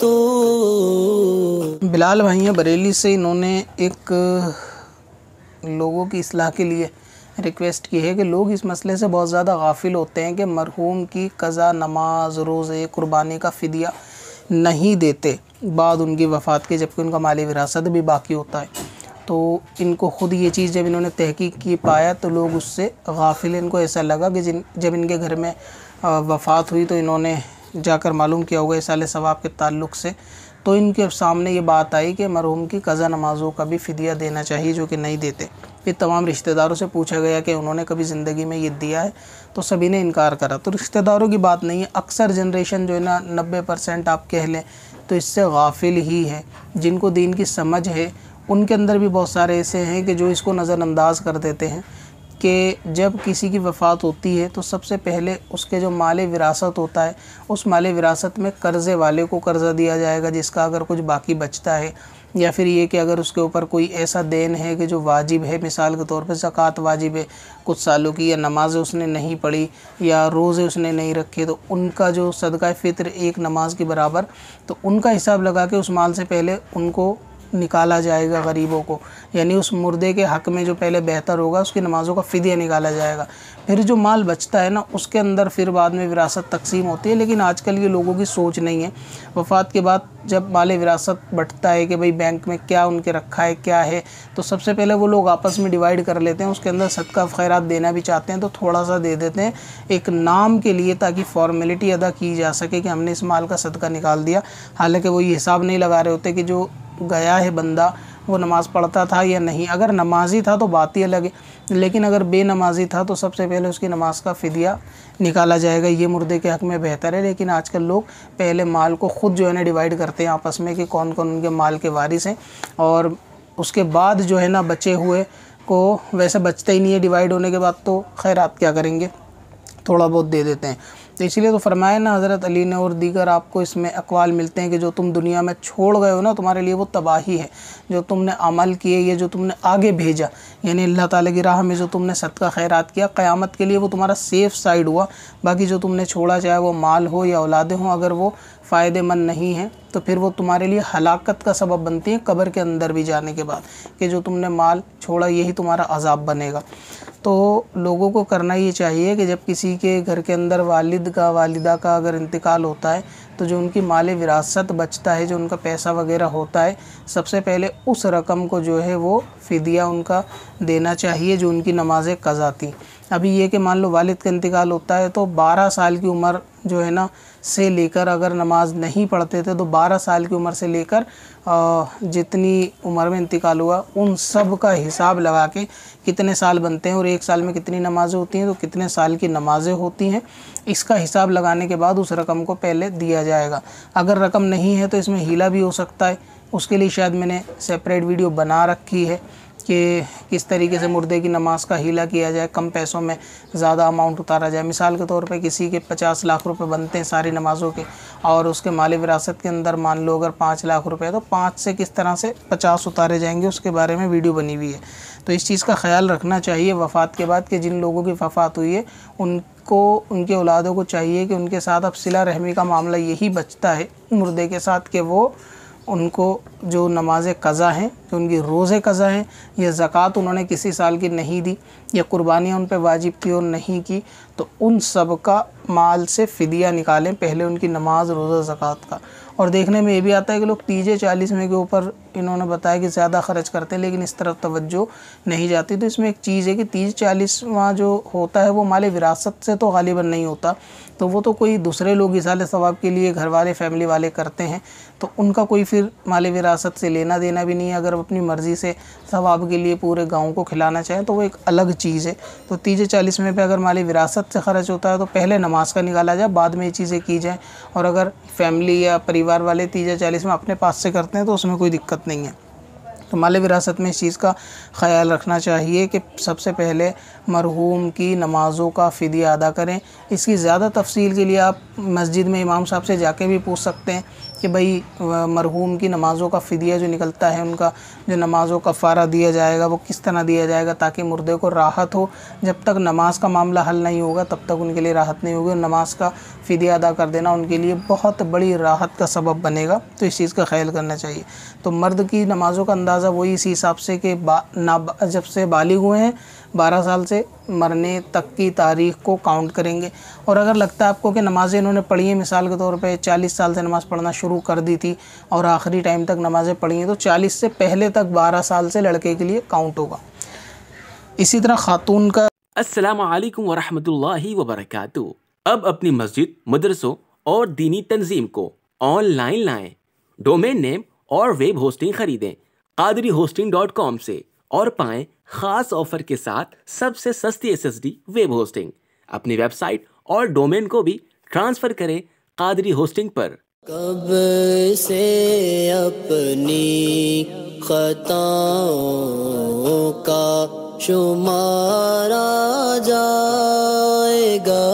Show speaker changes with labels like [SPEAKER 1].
[SPEAKER 1] तो।
[SPEAKER 2] बिलाल भैया बरेली से इन्होंने एक लोगों की असलाह के लिए रिक्वेस्ट की है कि लोग इस मसले से बहुत ज़्यादा गाफिल होते हैं कि मरहूम की कज़ा, नमाज़, रोज़े, कुर्बानी का फ़िदिया नहीं देते। बाद उनकी वफ़ात के, जबकि उनका माली विरासत भी बाकी होता है। तो इनको ख़ुद ये चीज़ जब इन्होंने तहकीक की, पाया तो लोग उससे गाफिल इनको ऐसा लगा कि जिन, जब इनके घर में वफ़ात हुई तो इन्होंने जाकर मालूम किया होगा साल सवाब के ताल्लुक़ से। तो इनके सामने ये बात आई कि मरहूम की कज़ा नमाज़ों का भी फ़िदिया देना चाहिए जो कि नहीं देते। फिर तमाम रिश्तेदारों से पूछा गया कि उन्होंने कभी ज़िंदगी में ये दिया है तो सभी ने इनकार करा। तो रिश्तेदारों की बात नहीं है, अक्सर जनरेशन जो है ना, नब्बे परसेंट आप कह लें तो इससे गाफिल ही है। जिनको दीन की समझ है उनके अंदर भी बहुत सारे ऐसे हैं कि जो इसको नज़रअंदाज कर देते हैं कि जब किसी की वफ़ात होती है तो सबसे पहले उसके जो माल विरासत होता है, उस माल विरासत में कर्ज़े वाले को कर्ज़ा दिया जाएगा जिसका अगर कुछ बाकी बचता है। या फिर ये कि अगर उसके ऊपर कोई ऐसा देन है कि जो वाजिब है, मिसाल के तौर पर ज़क़़त वाजिब है, कुछ सालों की या नमाज़ उसने नहीं पढ़ी या रोज़े उसने नहीं रखे तो उनका जो सदका फ़ित्र एक नमाज़ के बराबर तो उनका हिसाब लगा के उस माल से पहले उनको निकाला जाएगा गरीबों को। यानी उस मुर्दे के हक़ में जो पहले बेहतर होगा उसकी नमाज़ों का फ़िदिया निकाला जाएगा। फिर जो माल बचता है ना उसके अंदर फिर बाद में विरासत तकसीम होती है लेकिन आजकल ये लोगों की सोच नहीं है। वफ़ात के बाद जब माल विरासत बटता है कि भाई बैंक में क्या उनके रखा है क्या है तो सबसे पहले वो लोग आपस में डिवाइड कर लेते हैं उसके अंदर सदका खैरात देना भी चाहते हैं तो थोड़ा सा दे देते हैं एक नाम के लिए ताकि फॉर्मेलिटी अदा की जा सके कि हमने इस माल का सदका निकाल दिया। हालाँकि वो ये हिसाब नहीं लगा रहे होते कि जो गया है बंदा, वो नमाज़ पढ़ता था या नहीं? अगर नमाजी था तो बात ही अलग है। लेकिन अगर बेनमाजी था तो सबसे पहले उसकी नमाज़ का फ़िदिया निकाला जाएगा। ये मुर्दे के हक़ में बेहतर है, लेकिन आजकल लोग पहले माल को ख़ुद जो है ना डिवाइड करते हैं आपस में कि कौन कौन उनके माल के वारिस हैं। और उसके बाद जो है ना बचे हुए को वैसे बचता ही नहीं है डिवाइड होने के बाद तो खैर आप क्या करेंगे? थोड़ा बहुत दे देते हैं। तो इसीलिए तो फरमाया ना, हज़रत अली ने और दीगर आपको इसमें अकवाल मिलते हैं कि जो तुम दुनिया में छोड़ गए हो ना, तुम्हारे लिए वो तबाही है, जो तुमने अमल किए, ये जो तुमने आगे भेजा, यानी अल्लाह ताली की राह में जो तुमने सदका खैरात किया, क़यामत के लिए वो तुम्हारा सेफ़ साइड हुआ, बाकी जो तुमने छोड़ा, चाहे वो माल हो या औलादे हों, अगर वो फ़ायदेमंद नहीं है तो फिर वो तुम्हारे लिए हलाकत का सबब बनती है कब्र के अंदर भी जाने के बाद, कि जो तुमने माल छोड़ा, यही तुम्हारा अजाब बनेगा। तो लोगों को करना ये चाहिए कि जब किसी के घर के अंदर वालिद का, वालिदा का अगर इंतकाल होता है तो जो उनकी माल विरासत बचता है, जो उनका पैसा वगैरह होता है, सबसे पहले उस रकम को जो है वो फ़िदिया उनका देना चाहिए जो उनकी नमाज़ें कज़ा थी। अभी ये कि मान लो वालिद का इंतकाल होता है तो 12 साल की उम्र जो है ना से लेकर अगर नमाज़ नहीं पढ़ते थे तो 12 साल की उम्र से लेकर जितनी उम्र में इंतकाल हुआ, उन सब का हिसाब लगा के कितने साल बनते हैं और एक साल में कितनी नमाज़ें होती हैं तो कितने साल की नमाज़ें होती हैं, इसका हिसाब लगाने के बाद उस रकम को पहले दिया जाएगा। अगर रकम नहीं है तो इसमें हीला भी हो सकता है। उसके लिए शायद मैंने सेपरेट वीडियो बना रखी है। कि किस तरीके से मुर्दे की नमाज़ का हीला किया जाए, कम पैसों में ज़्यादा अमाउंट उतारा जाए। मिसाल के तौर पे किसी के पचास लाख रुपए बनते हैं सारी नमाज़ों के, और उसके माली विरासत के अंदर मान लो अगर पाँच लाख रुपए तो पाँच से किस तरह से पचास उतारे जाएँगे, उसके बारे में वीडियो बनी हुई है। तो इस चीज़ का ख्याल रखना चाहिए वफ़ात के बाद कि जिन लोगों की वफ़ात हुई है, उनको, उनके औलादों को चाहिए कि उनके साथ अब सिला रहमी का मामला यही बचता है मुर्दे के साथ कि वो उनको जो नमाज़ कज़ा हैं, जो उनकी रोज़े कज़ा हैं, या ज़क़़त उन्होंने किसी साल की नहीं दी, या कुर्बानियाँ उन पर वाजिब थी और नहीं की तो उन सब का माल से फ़िदिया निकालें, पहले उनकी नमाज़, रोज़ा, ज़क़़त का। और देखने में ये भी आता है कि लोग तीजे चालीस में के ऊपर इन्होंने बताया कि ज़्यादा ख़र्च करते हैं, लेकिन इस तरफ़ तवज्जो नहीं जाती। तो इसमें एक चीज़ है कि तीज चालीसवां जो होता है, वो माले विरासत से तो गालिबा नहीं होता तो वो तो कोई दूसरे लोग इसाले सवाब के लिए घर वाले फैमिली वाले करते हैं तो उनका कोई फिर माल विरासत से लेना देना भी नहीं है। अगर अपनी मर्ज़ी से सवाब के लिए पूरे गाँव को खिलाना चाहें तो वो एक अलग चीज़ है। तो तीजे चालीस में पे अगर माली विरासत से ख़र्च होता है तो पहले नमाज़ का निकाला जाए, बाद में ये चीज़ें की जाएँ। और अगर फैमिली या परिवार वाले तीजे चालीस में अपने पास से करते हैं तो उसमें कोई दिक्कत नहीं है। तो माल विरासत में इस चीज़ का ख्याल रखना चाहिए कि सबसे पहले मरहूम की नमाज़ों का फ़िदिया अदा करें। इसकी ज़्यादा तफसील के लिए आप मस्जिद में इमाम साहब से जाके भी पूछ सकते हैं। कि भाई मरहूम की नमाज़ों का फ़िदिया जो निकलता है, उनका जो नमाज़ों का फ़ारा दिया जाएगा, वो किस तरह दिया जाएगा ताकि मुर्दे को राहत हो? जब तक नमाज़ का मामला हल नहीं होगा, तब तक उनके लिए राहत नहीं होगी और नमाज़ का फ़िदिया अदा कर देना उनके लिए बहुत बड़ी राहत का सबब बनेगा। तो इस चीज़ का ख्याल करना चाहिए। तो मर्द की नमाज़ों का अंदाज़ा वही इसी हिसाब से कि ना जब से बालिग हुए हैं बारह साल से मरने तक की तारीख को काउंट करेंगे। और अगर लगता है आपको कि नमाज़ें इन्होंने पढ़ी हैं, मिसाल के तौर पे चालीस साल से नमाज़ पढ़ना शुरू कर दी थी और आखिरी टाइम तक नमाज़ें पढ़ी हैं तो चालीस से पहले तक बारह साल से लड़के के लिए काउंट होगा। इसी तरह ख़ातून का
[SPEAKER 3] असलकम वरहमतुल्लाहि वबरकatuh अब अपनी मस्जिद, मदरसों और दीनी तंजीम को ऑनलाइन लाएँ। डोमेन नेम और वेब होस्टिंग खरीदें। कादरी होस्टिंग डॉट कॉम से। और पाएँ खास ऑफ़र के साथ सबसे सस्ती एसएसडी वेब होस्टिंग अपनी वेबसाइट और डोमेन को भी ट्रांसफ़र करें कादरी होस्टिंग पर।
[SPEAKER 1] कब से अपनी खताओं का शुमारा जाएगा?